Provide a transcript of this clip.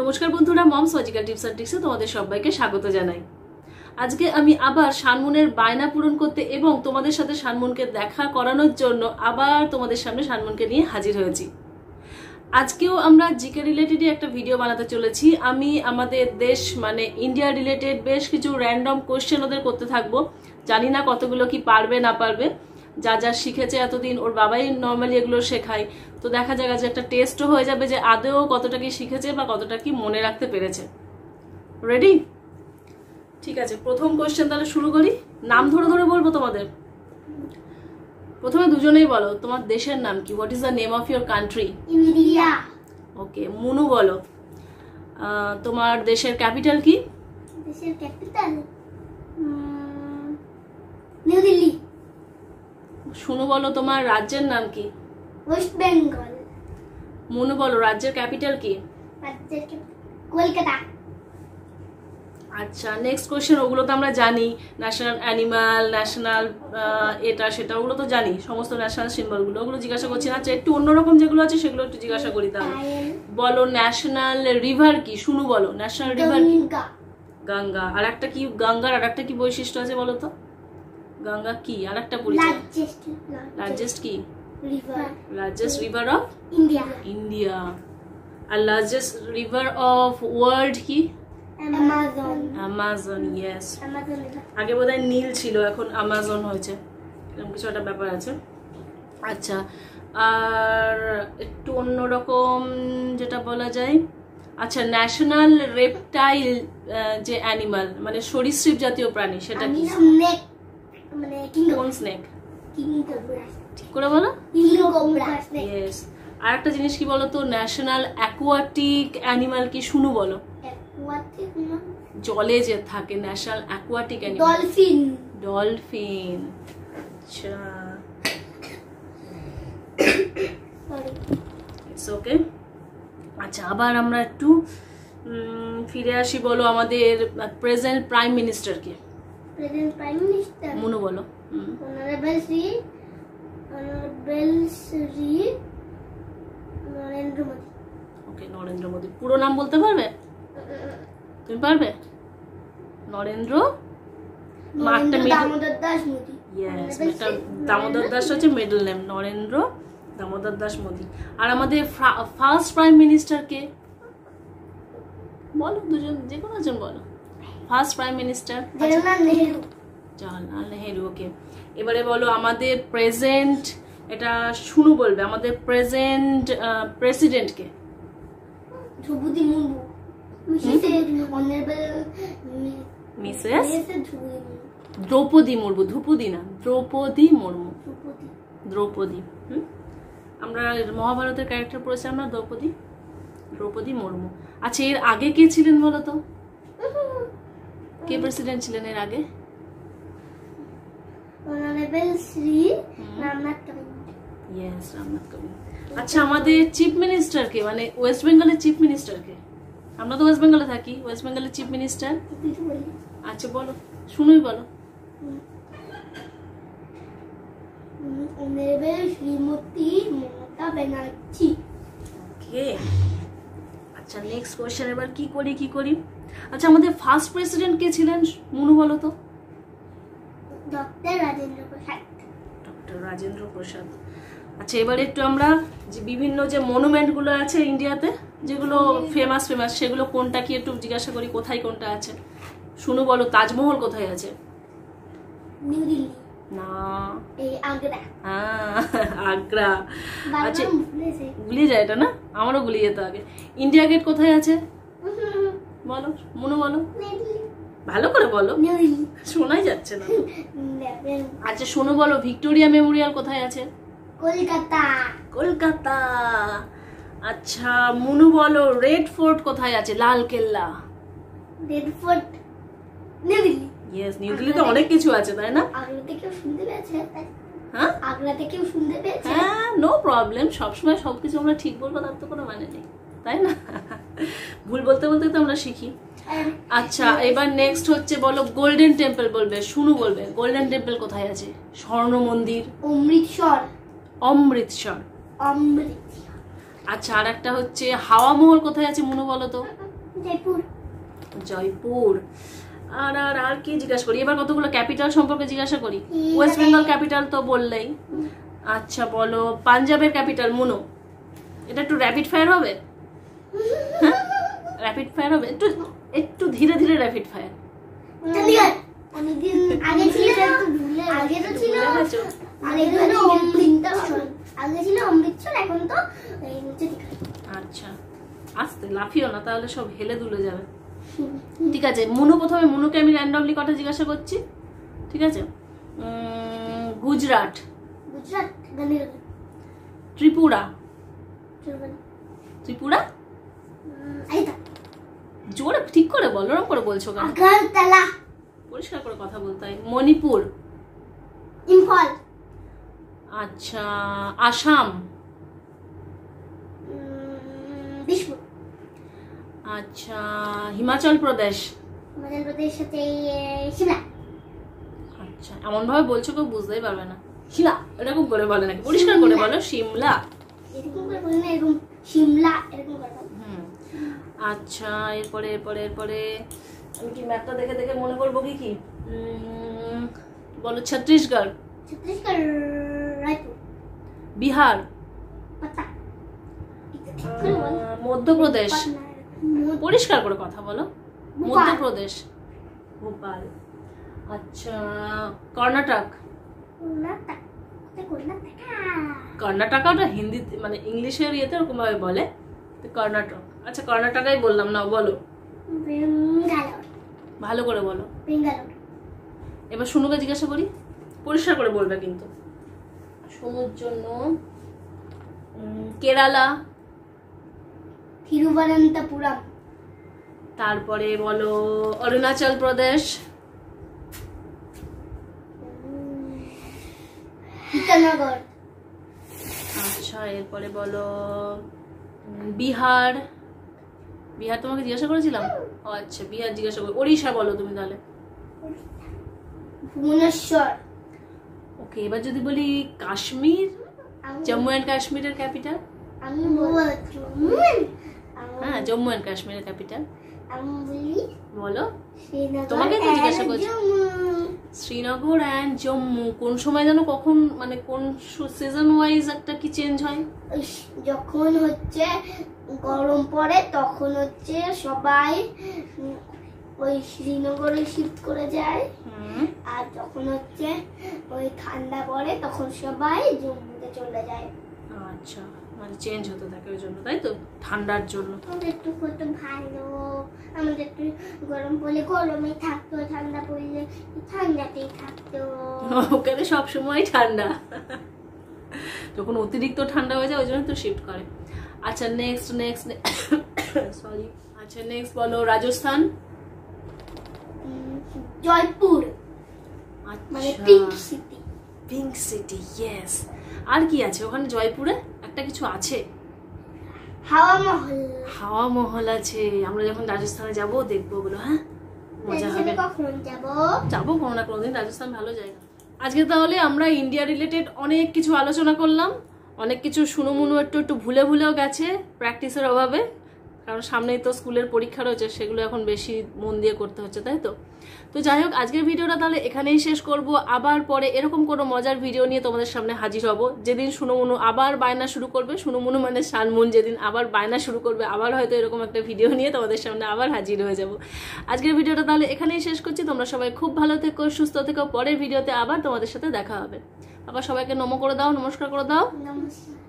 নমস্কার বন্ধুরা, mom's logical tips and ট্রিক্সে তোমাদের সবাইকে স্বাগত জানাই। আজকে আমি আবার শানমুনের বায়না পূরণ করতে এবং তোমাদের সাথে শানমুনকে দেখা করানোর জন্য আবার তোমাদের সামনে শানমুনকে নিয়ে হাজির হয়েছি। আজকেও আমরা জিকে রিলেটেডই একটা ভিডিও বানাতে চলেছি। আমি, আমাদের দেশ মানে ইন্ডিয়া রিলেটেড বেশ কিছু র্যান্ডম কোয়েশ্চেন ওদের করতে থাকব। জানি না কতগুলো কি পারবে, না পারবে। যা যা শিখেছে এতদিন ওর বাবাই নর্মালি এগুলো শেখায়। তো দেখা যাক যে একটা টেস্টও হয়ে যাবে যে আদেও কতটা কি শিখেছে বা কতটা কি মনে রাখতে পেরেছে। রেডি ঠিক আছে প্রথম কোয়েশ্চেন তাহলে শুরু করি। নাম ধরে ধরে বলব তোমাদের? প্রথমে দুজনেই বলো তোমার দেশের নাম কি? What is the name of your country India. Okay Munu বলো। তোমার দেশের ক্যাপিটাল কি? দেশের ক্যাপিটাল নিউ দিল্লি শুনু বলো তোমার রাজ্যের নাম কি? ওয়েস্ট বেঙ্গল। মনু বলো রাজ্যের ক্যাপিটাল কি? রাজ্যের কলকাতা। আচ্ছা নেক্সট কোয়েশ্চেন ওগুলো তো আমরা জানি। ন্যাশনাল অ্যানিমাল ন্যাশনাল এটা সেটা ওগুলো তো জানি সমস্ত ন্যাশনাল সিম্বলগুলো ওগুলো জিজ্ঞাসা করছি না আচ্ছা একটু অন্যরকম যেগুলো আছে সেগুলো একটু জিজ্ঞাসা করি তাহলে। বলো ন্যাশনাল রিভার কি? শুনু বলো ন্যাশনাল রিভার কি? গঙ্গা। গঙ্গা আর একটা কি গঙ্গার আর একটা কি বৈশিষ্ট্য আছে বলো তো? গঙ্গা কি? আর একটা পরিচয়। লার্জেস্ট কি? River largest river of India India R largest river of world কি? অ্যামাজন অ্যামাজন ইয়েস আগে বোধহয় নীল ছিল এখন আমাজন হয়েছে। এরকম কিছু একটা ব্যাপার আছে। আচ্ছা আর একটু অন্যরকম যেটা বলা যায়? আচ্ছা ন্যাশনাল রেপটাইল যে অ্যানিমাল মানে সরীসৃপ জাতীয় প্রাণী সেটা কি? স্নেক মানে কোন স্নেক করে বলো? ইয়েস আর একটা জিনিস কি বলো তো ন্যাশনাল অ্যাকোয়াটিক অ্যানিমাল কি শুনু বলো? জলে যে থাকে national aquatic animal dolphin dolphin আচ্ছা। ইটস ওকে আচ্ছা আবার আমরা একটু ফিরে আসি বলো আমাদের প্রেজেন্ট প্রাইম মিনিস্টারকে মনু বলো। নরেন্দ্র মোদী। ওকে নরেন্দ্র মোদী। পুরো নাম বলতে পারবে? তুমি পারবে? নরেন্দ্র? দামোদর দাস মোদী। ইয়েস দামোদর দাস হচ্ছে মিডল নেম নরেন্দ্র দামোদর দাস মোদী। আর আমাদের ফার্স্ট প্রাইম মিনিস্টার কে? বলো দুজন যে কোনো একজন বলো। First prime minister Jawaharlal Nehru Jawaharlal Nehru okay এবারে বলো আমাদের প্রেজেন্ট এটা শুনু বলবে আমাদের প্রেজেন্ট প্রেসিডেন্ট কে? দ্রৌপদী মুর্মু মিসেস দ্রৌপদী মুর্মু ধ্রুপদী না দ্রৌপদী মুর্মু দ্রৌপদী দ্রৌপদী হুম? আমরা মহাভারতের ক্যারেক্টার পড়েছি আমরা দ্রৌপদী দ্রৌপদী মুর্মু আচ্ছা এর আগে কে ছিলেন বলো তো? কে প্রেসিডেন্ট ছিলেন এর আগে? অনারেবল শ্রী রামনাথ কোবিন্দ ইয়েস রামনাথ কোবিন্দ আচ্ছা আমাদের চিফ মিনিস্টার কে মানে ওয়েস্ট বেঙ্গলের চিফ মিনিস্টার কে? আমরা তো ওয়েস্ট বেঙ্গলে থাকি। ওয়েস্ট বেঙ্গলের চিফ মিনিস্টার আচ্ছা বলো। শুনুই বলো। অনারেবল শ্রীমতী মমতা ব্যানার্জি ওকে আচ্ছা নেক্সট কোয়েশ্চেন এবার কি করি কি করি? আচ্ছা আমাদের ফার্স্ট প্রেসিডেন্ট কে ছিলেন মুনু বলো তো? ডক্টর রাজেন্দ্র প্রসাদ। ডক্টর রাজেন্দ্র প্রসাদ। আচ্ছা এবার একটু আমরা যে বিভিন্ন যে মনুমেন্টগুলো আছে ইন্ডিয়াতে যেগুলো ফেমাস ফেমাস সেগুলো কোনটা কি একটু জিজ্ঞাসা করি কোথায় কোনটা আছে? শুনু বলো তাজমহল কোথায় আছে? নিউ দিল্লি না। এই আগ্রা। আগ্রা। আচ্ছা গুলিয়ে যায় এটা না? আমারও গুলিয়ে যেত আগে। ইন্ডিয়া গেট কোথায় আছে? বলো মনু বলো। ভালো করে বলো। শোনাই যাচ্ছে না। আচ্ছা শোনো বলো ভিক্টোরিয়া মেমোরিয়াল কোথায় আছে? কলকাতা। কলকাতা। আচ্ছা মুনু বলো রেড ফোর্ট কোথায় আছে? Lal Qila. Red fort. New Delhi yes new দিল্লিতে অনেক কিছু আছে তাই না? আগ্রাতে কেউ শুনতে পেয়েছে? হ্যাঁ? আগ্রাতে কেউ শুনতে পেয়েছে? হ্যাঁ নো প্রবলেম সবসময় সবকিছু আমরা ঠিক বলব তার তো কোনো মানে নেই। তাই না? ভুল বলতে বলতে তো আমরা শিখি। আচ্ছা এবার নেক্সট হচ্ছে বলো গোল্ডেন টেম্পল বলবে শুনু বলবে গোল্ডেন টেম্পল কোথায় আছে? স্বর্ণ মন্দির। অমৃতসর। অমৃতসর। অমৃত আচ্ছা আর একটা হচ্ছে হাওয়া মহল কোথায় আছে মনু বলো তো? জয়পুর। জয়পুর। আর আর আর কি জিজ্ঞাসা করি? এবার কতগুলো ক্যাপিটাল সম্পর্কে জিজ্ঞাসা করি? ওয়েস্ট বেঙ্গল ক্যাপিটাল তো বললেই। আচ্ছা বলো পাঞ্জাবের ক্যাপিটাল মুনো। এটা একটু র্যাপিড ফায়ার হবে? হ্যাঁ র্যাপিড ফায়ার হবে। একটু একটু ধীরে ধীরে র্যাপিড ফায়ার অনেকদিন আগে ছিল আগে তো ছিল আগে ছিল। অমৃতসর আগে ছিল অমৃতসর এখন তো আচ্ছা। আস্তে লাফিও না তাহলে সব হেলে দুলে যাবে। ঠিক আছে মুনু প্রথমে মুনুকে আমি র্যান্ডমলি কথা জিজ্ঞাসা করছি? ঠিক আছে? গুজরাট। গুজরাট ত্রিপুরা। ত্রিপুরা? জোরে ঠিক করে বল ওরম করে বলছো কেন? আগরতলা। পরিষ্কার করে কথা বলতে হয়। মণিপুর। ইম্ফল। আচ্ছা আসাম। দিশপুর। আচ্ছা হিমাচল প্রদেশ। হিমাচল প্রদেশ শিমলা। আচ্ছা এমন ভাবে বলছো কেউ বুঝতেই পারবে না। শিলা এরকম করে বলে নাকি? পরিষ্কার করে বলো শিমলা। এরকম করে বলি না এরকম শিমলা এরকম করে আচ্ছা এরপরে এরপরে এরপরে। আমি কি ম্যাপটা দেখে দেখে মনে করব কি কি? বলো ছত্তিশগড়। ছত্তিশগড় বিহার। মধ্যপ্রদেশ। পরিষ্কার করে কথা বলো। মধ্যপ্রদেশ। ভোপাল। আচ্ছা কর্ণাটক। কর্ণাটক। কোথায় কর্ণাটক? হিন্দি মানে ইংলিশের ইয়েতে ওরকম ভাবে বলে। তো কর্ণাটক। আচ্ছা কর্ণাটকাই বললাম না বলো। ভালো করে বলো। এবার শুনুকে জিজ্ঞাসা করি পরিষ্কার করে বলবে কিন্তু। শুনুর জন্য কেরালা। থিরুবনন্তপুরম তারপরে বলো অরুণাচল প্রদেশ। আচ্ছা এরপরে বলো বিহার। বিহার তোমাকে জিজ্ঞাসা করেছিলাম? ও আচ্ছা বিহার জিজ্ঞাসা করি ওড়িশা বলো তুমি তাহলে। ভুবনেশ্বর। ওকে এবার যদি বলি কাশ্মীর? জম্মু অ্যান্ড কাশ্মীরের ক্যাপিটাল হ্যাঁ জম্মু অ্যান্ড কাশ্মীরের ক্যাপিটাল বলো শ্রীনগর তোমাকে তো জিজ্ঞাসা করছি। শ্রীনগর অ্যান্ড জম্মু কোন সময় যেন কখন মানে কোন সিজন ওয়াইজ একটা কি চেঞ্জ হয়? যখন হচ্ছে গরম পড়ে তখন হচ্ছে সবাই ওই শ্রীনগরে শিফট করে যায়। আর যখন হচ্ছে ওই ঠান্ডা পড়ে তখন সবাই জম্মুতে চলে যায়। আচ্ছা মানে চেঞ্জ হতে থাকে ওই জন্য তাই তো? ঠান্ডার জন্য। আমাদের একটু কত ভালো আমাদের একটু গরম পড়লে গরমে থাকতো ঠান্ডা পড়লে ঠান্ডাতেই থাকতো। ওখানে সব সময় ঠান্ডা। যখন অতিরিক্ত ঠান্ডা হয়ে যায় ওই জন্য তো শিফট করে। আচ্ছা নেক্সট নেক্সট সরি আচ্ছা নেক্সট বলো রাজস্থান? জয়পুর। মানে pink city pink city yes আর কি আছে ওখানে জয়পুরে? একটা কিছু আছে? হাওয়া মহল। হাওয়া মহল আছে। আমরা যখন রাজস্থানে যাব দেখব ওগুলো হ্যাঁ? মজা হবে। কখন যাব? যাব কোনো না কোনোদিন রাজস্থান ভালো জায়গা। আজকে তাহলে আমরা ইন্ডিয়া রিলেটেড অনেক কিছু আলোচনা করলাম। অনেক কিছু শুনো মুনু একটু একটু ভুলে ভুলেও গেছে প্র্যাকটিসের অভাবে। কারণ সামনেই তো স্কুলের পরীক্ষা রয়েছে, সেগুলো এখন বেশি মন দিয়ে করতে হচ্ছে, তাই তো? তো যাই হোক, আজকের ভিডিওটা তাহলে এখানেই শেষ করব। আবার পরে এরকম কোনো মজার ভিডিও নিয়ে তোমাদের সামনে হাজির হব। যেদিন সুনমুনু আবার বায়না শুরু করবে সুনমুনু মানে শানমুন যেদিন আবার বায়না শুরু করবে, আবার হয়তো এরকম একটা ভিডিও নিয়ে তোমাদের সামনে আবার হাজির হয়ে যাব। আজকের ভিডিওটা তাহলে এখানেই শেষ করছি। তোমরা সবাই খুব ভালো থেকো, সুস্থ থেকো। পরের ভিডিওতে আবার তোমাদের সাথে দেখা হবে। আবার সবাইকে নমো করে দাও নমস্কার করে দাও। নমস্কার।